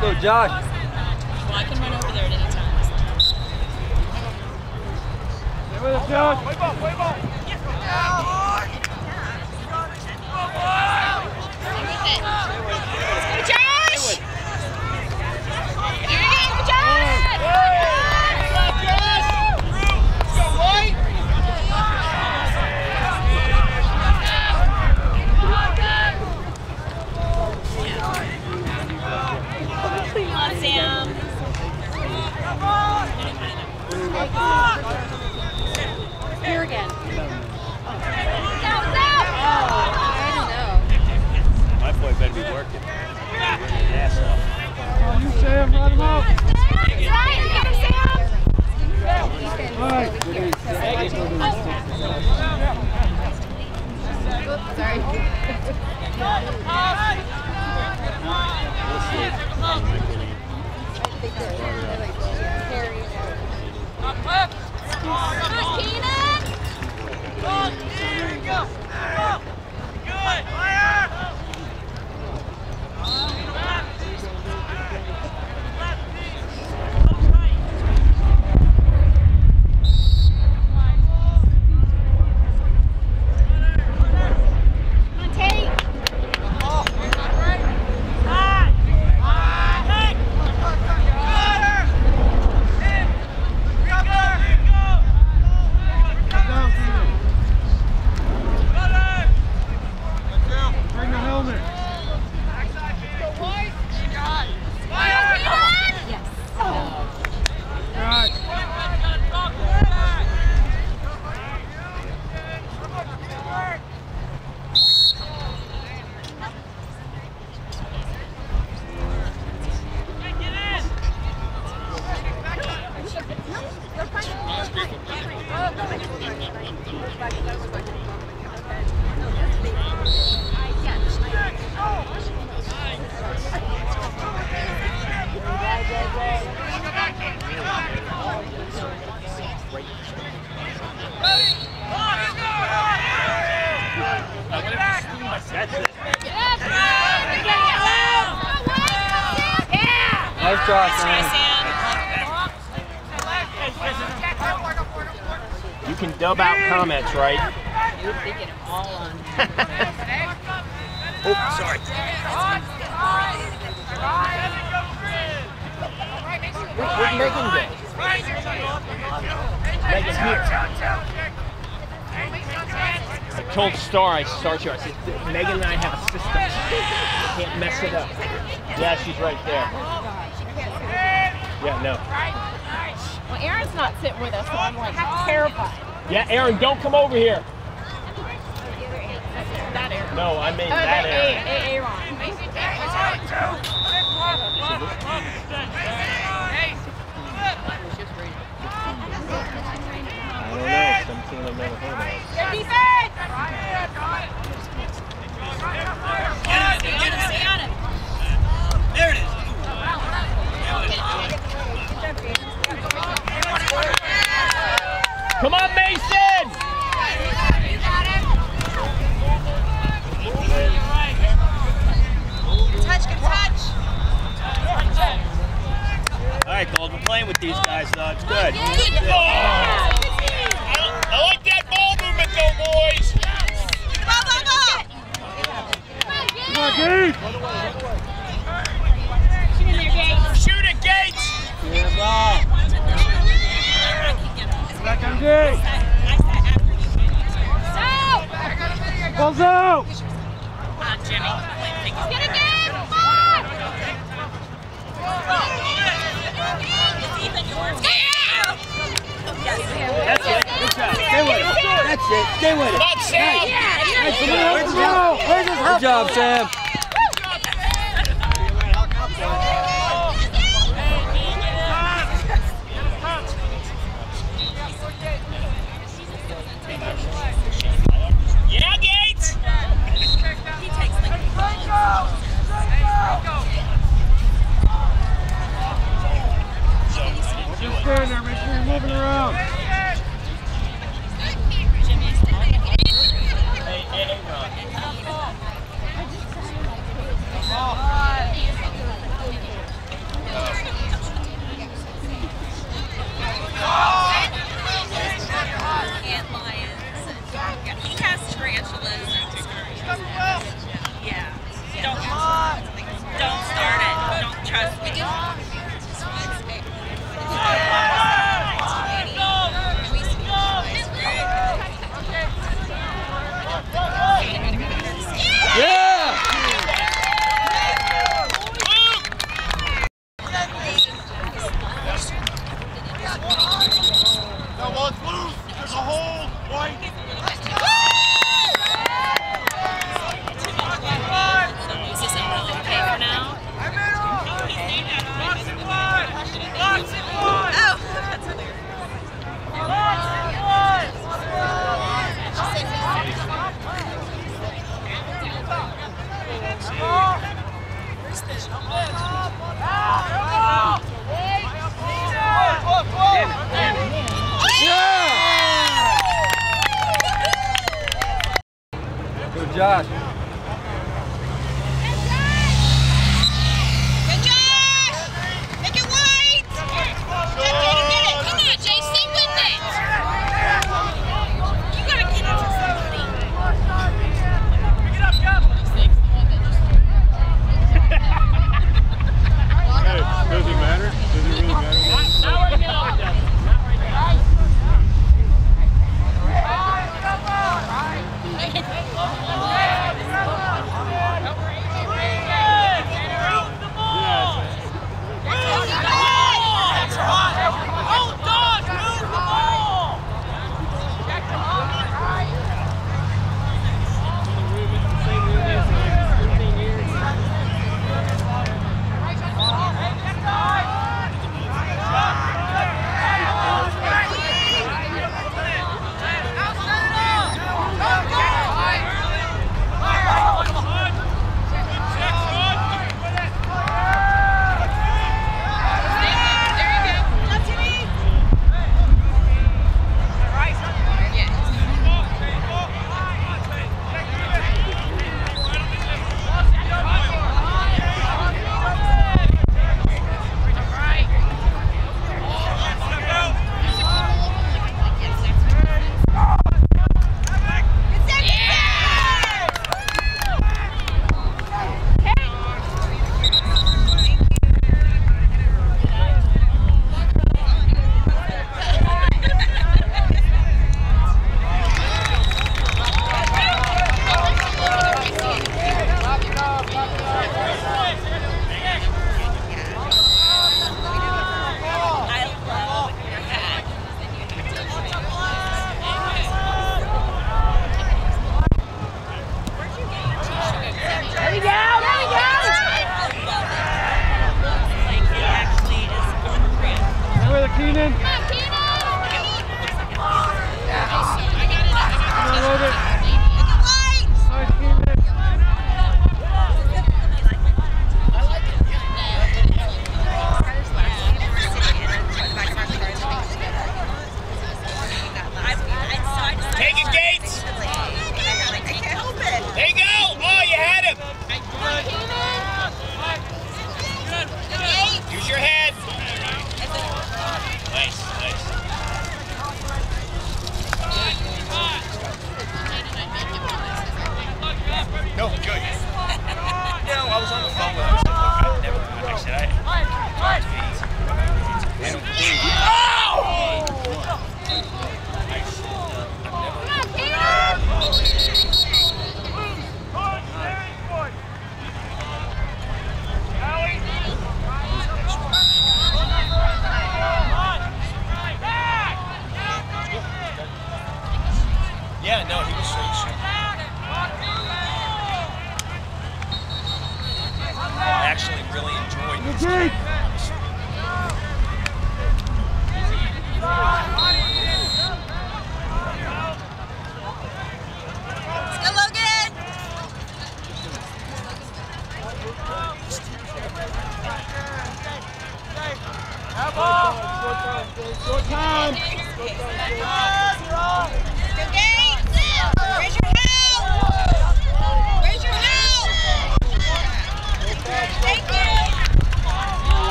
Go, Josh. Well, I can run over there at any time. Stay with us, Josh. Go, Josh! There you go, Josh! Here again. My boy better be working. Ass off. Come on, you, Sam. Run him out. Right, get him, Sam. All right. Come on, Keenan. Come on, Tate. Down, Keenan. Bring the helmet. Yes. All right. That's it. Yeah. Nice job, Sam. You can dub out comments, right? Get them all on. Oh, sorry. Where- Where'd Megan go? Megan here. I told Star, I Star you, I said, Megan and I have a system. Can't mess it up. Yeah, she's right there. Oh, yeah, no. Well, Aaron's not sitting with us, so I'm like terrified. Yeah, Aaron, don't come over here. No, I mean Oh, that the Aaron. A, A, Aaron. I don't know. Something I've never heard of. Good defense! Get him, get him, stay on him. Come on, Mason! All right, Gold, we're playing with these guys, though. It's good. Yeah. Oh. I like that ball movement, though, boys. Come on, Gabe. Shoot in On Gabe. So, Balls out. get a game. Come on. That's it. Good job. Stay with it. That's it. Stay with it. Come on, Sam! Let's go. Good job, Sam. Around.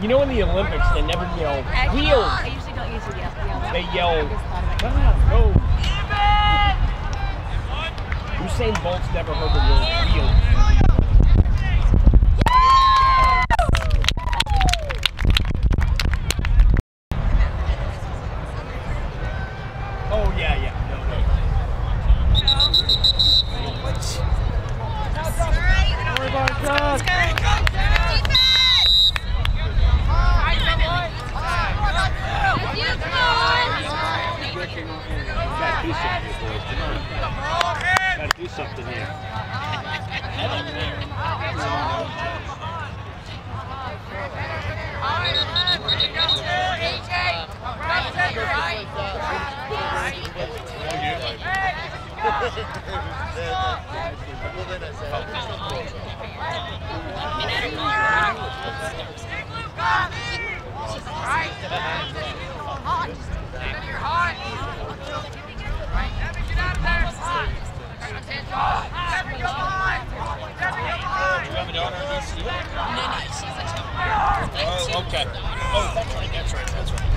You know in the Olympics they never yell heels. I usually don't use it yet. Yeah. They yell I just thought of it. "Ah, go. Usain Bolt's never heard the word heel. Oh yeah, yeah. No, no. Don't worry about it, Josh. Gotta do something here, boys. Come on. Gotta do something here. Oh, okay. That's right. That's right. That's right.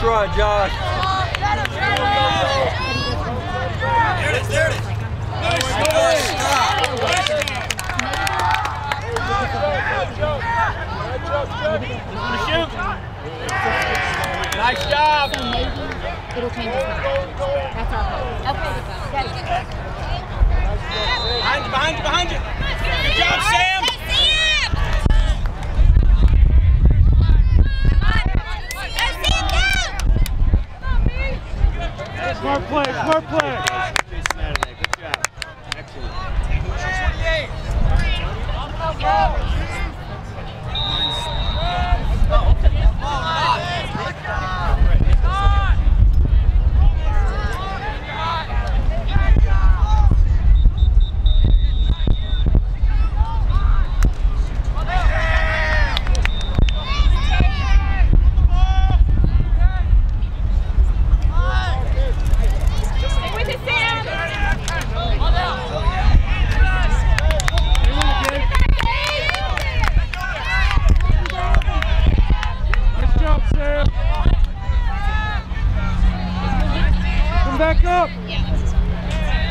try, Josh. There it is, there it is. Nice play. Nice job. Nice job. It'll change his mind. That's our hope. Okay. Behind you, behind you, behind you. Good job, Sam. smart play, smart play. Good job. Excellent. 28. Oh, okay.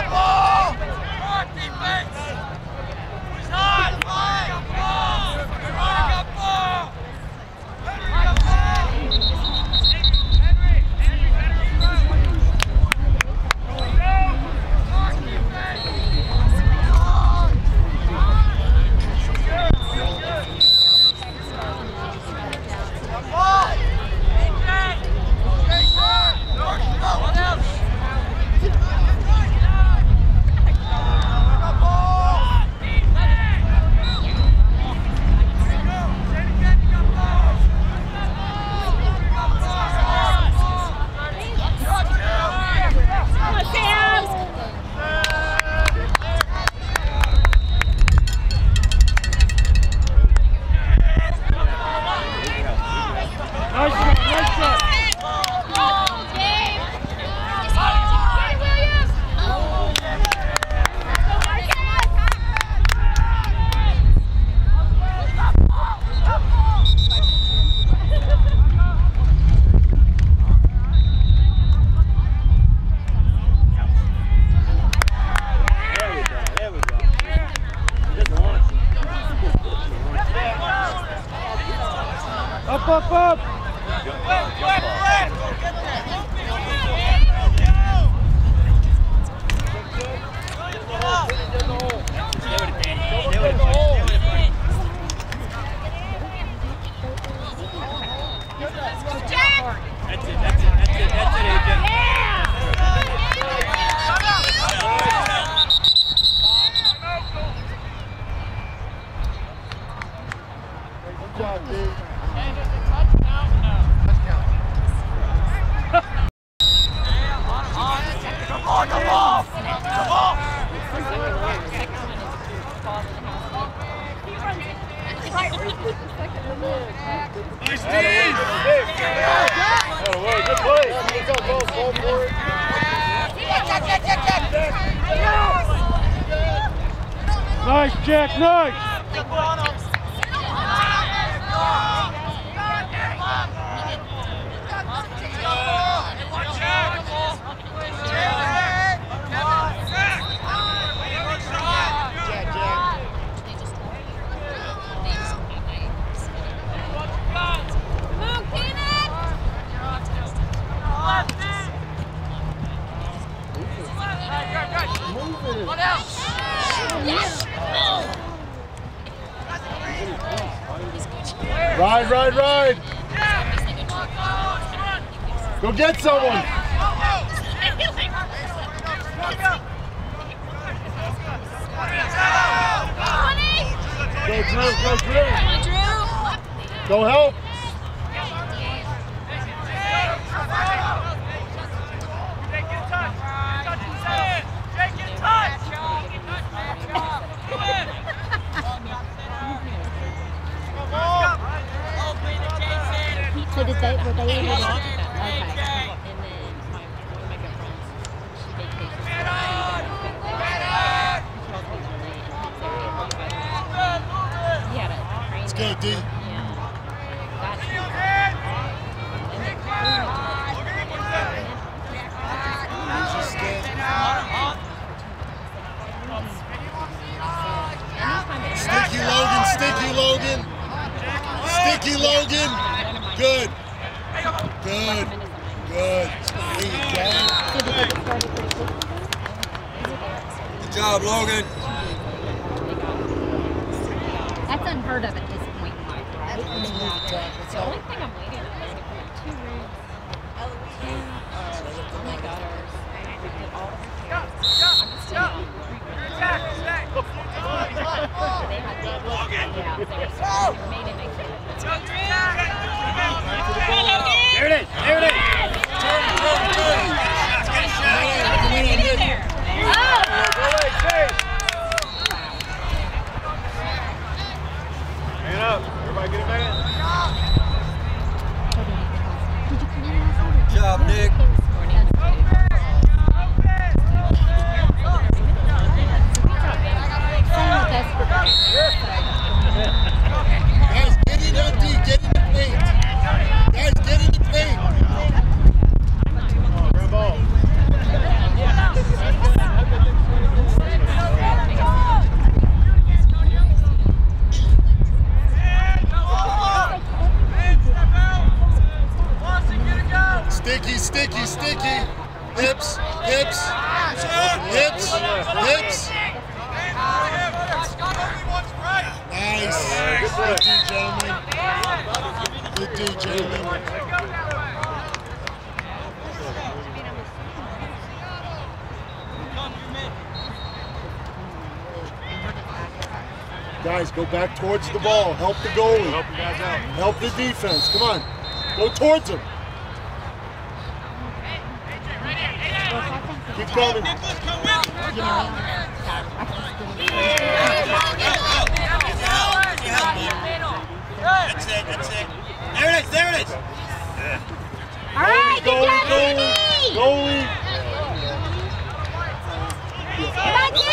الله Nice, Jack, nice! Ride, ride, ride. Yeah. Go get someone. Go, Drew, go, Drew. Go help. They, were they able to? Okay. And then my, one of my good friends, she vacations. She tells me one day in his area, he had a train. Let's go, D. Yeah. That's and they flew me Anytime it. Sticky Logan, sticky Logan. Sticky Logan. Good. Good. Good. There you go. So did they get started pretty quick? Good job, Logan. That's unheard of at this point in life, right? The only thing I'm waiting on is to put two rooms, two oh my gutters, we did all the. I'm sitting on three rooms. They had dead Yeah, they were so made it make it. There it is. There it is. Get in there. Man up. Everybody get a man. Did you come in last night? Good job, Nick. Same with us for Guys, get in on D. Get in the paint. Guys, get in the paint. Grab ball. Sticky, sticky, sticky. Hips, hips, hips, hips. Nice. Good D, gentlemen. Good D, gentlemen. Guys, go back towards the ball. Help the goalie. Help you guys out. Help the defense. Come on. Go towards him. Keep coming. That's it, that's it. There it is, there it is. All right, good Goalie, job, goalie, Jimmy! goalie. Come on, Jimmy!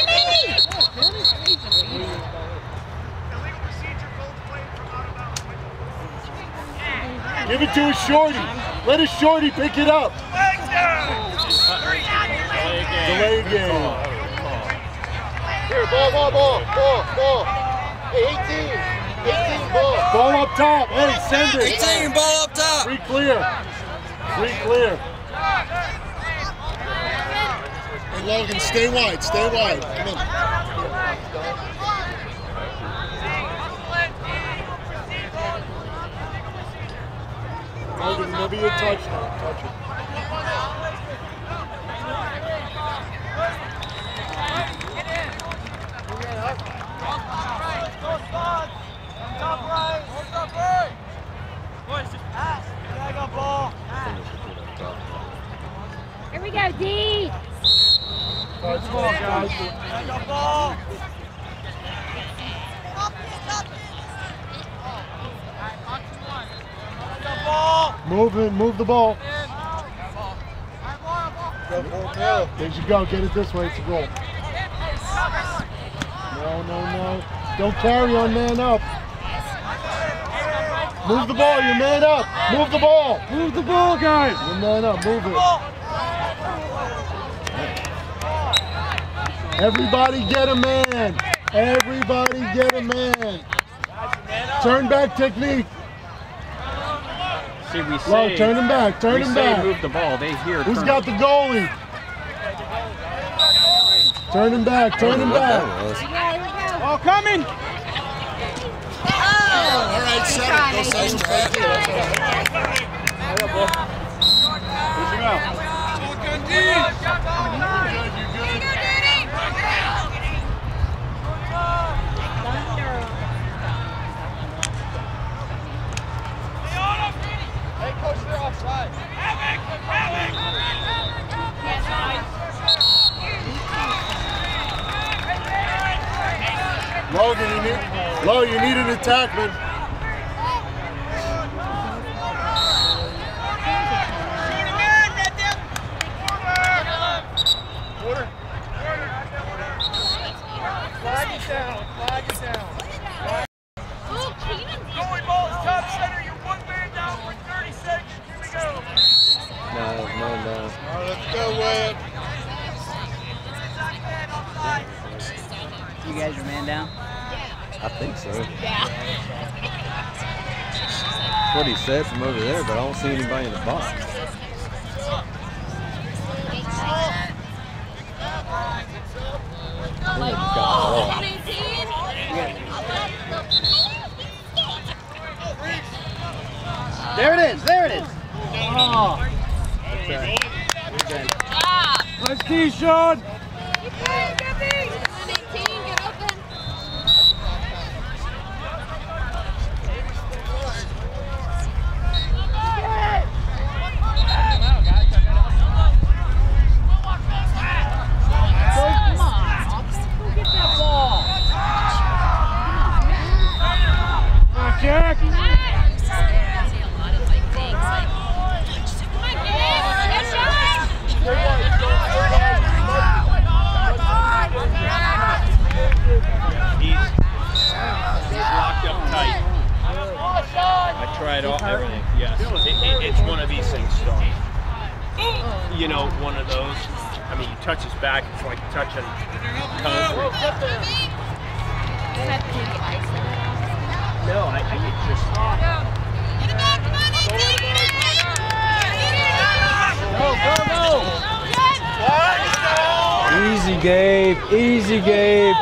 Give it to a shorty. Let a shorty pick it up. Delay game. Here, ball, ball, ball, ball, ball. Hey, 18. 18, ball. Ball up top. Hey, send it. 18, ball up top. Free clear. Free clear. Hey, Logan, stay wide. Stay wide. Come on. Logan, maybe you touch it. Touch it. Here we go, D! Touch ball, guys. Move it. Move the ball. There you go. Get it this way. It's a goal. No, no, no. Don't carry on man up. Move the ball. You're man up. Move the ball. Move the ball, guys. You're man up. Move it. Everybody get a man. Everybody get a man. Turn back technique. See, we Low, say, turn him back. Turn we him say back. move the ball. They hear. Who's turn got the goalie? Turn him back. Turn him back. Ball coming. All right, set it. Go set it. Push him out. Logan, you need, Lo, you need an attackman. Come on. All right, let's go, Webb. You guys are man down? I think so. Yeah. what he said from over there, but I don't see anybody in the box. There it is, there it is. Oh. Sean. Keep playing, Gabby! 18, get open. Come on. Go get that ball. Come on, Jack. He's, he's locked up tight. I tried all everything. Yes, it, it, it's one of these things, Star. You know, one of those. I mean, you touch his back, it's like touching concrete. No, I, I it's just. Go, go, go. Easy, Gabe. Easy, Gabe.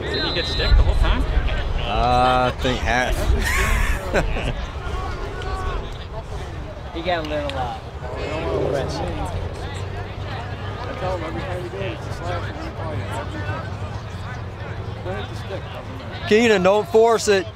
Did he get stick the whole time? Uh, I think half. He got a little uh, aggressive. I tell him every time you do it, it's a slap. I'm gonna call you. Every time. Don't hit the stick. doesn't matter. Keenan, don't force it.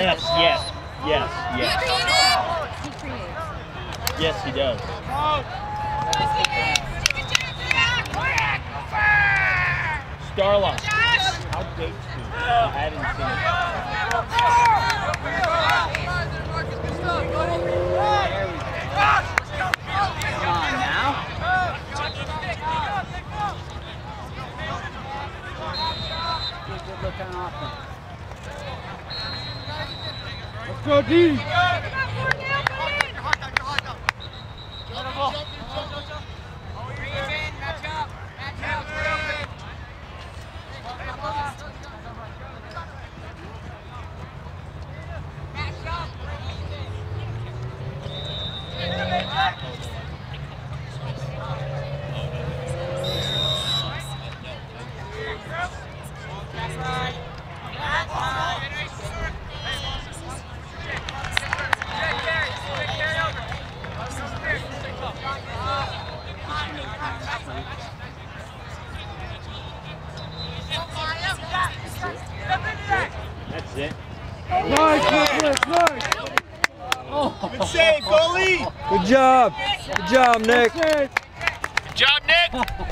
Yes, yes, yes, yes. Yes, he does. Starlock. How big is he? I hadn't seen it. Come on now. Good, good look on offense. Let's go, D. That's it. Nice, Nicholas, nice. Good save, goalie. Good job. Good job, Nick. Good job, Nick.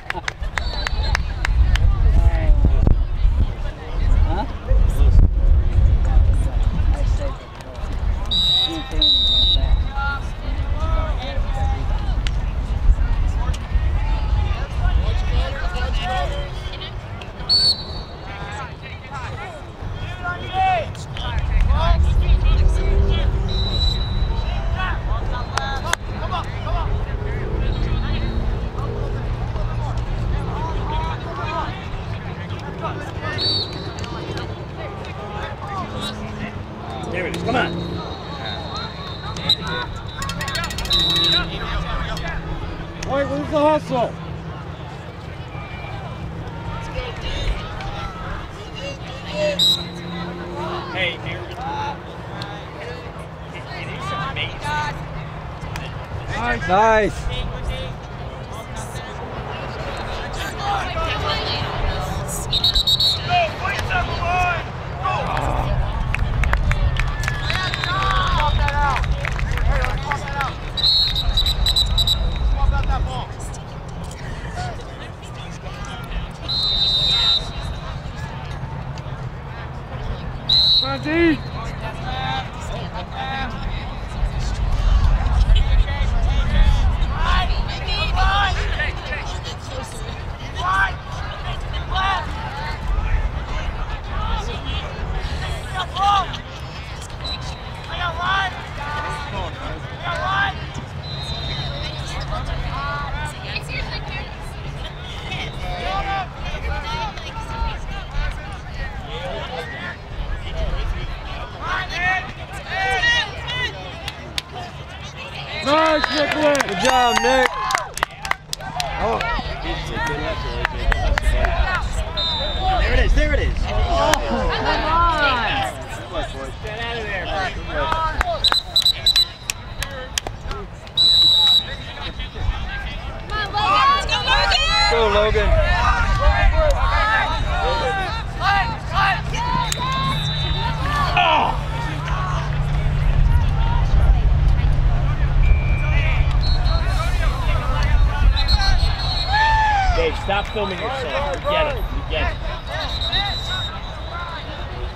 Stop filming yourself. You get it. You get it.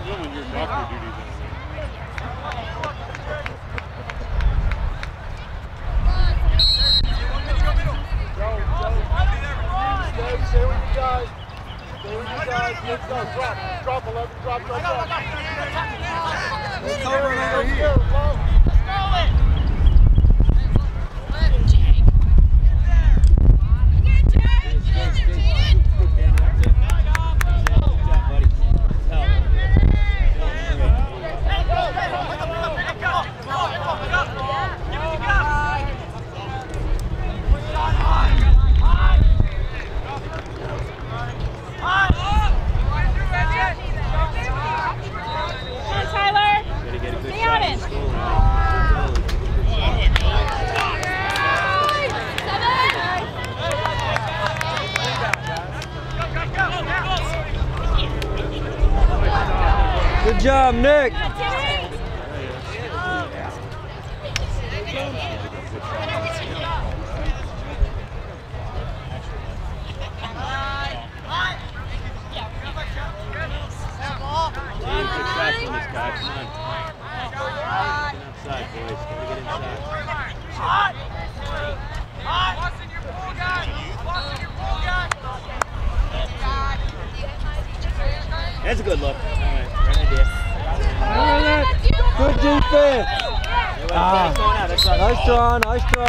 Doing your doctor duties. Stay with you guys. Stay with you guys. Let's go. Drop. Drop 11. Drop, drop, drop. It's over over here. Jahren euch try.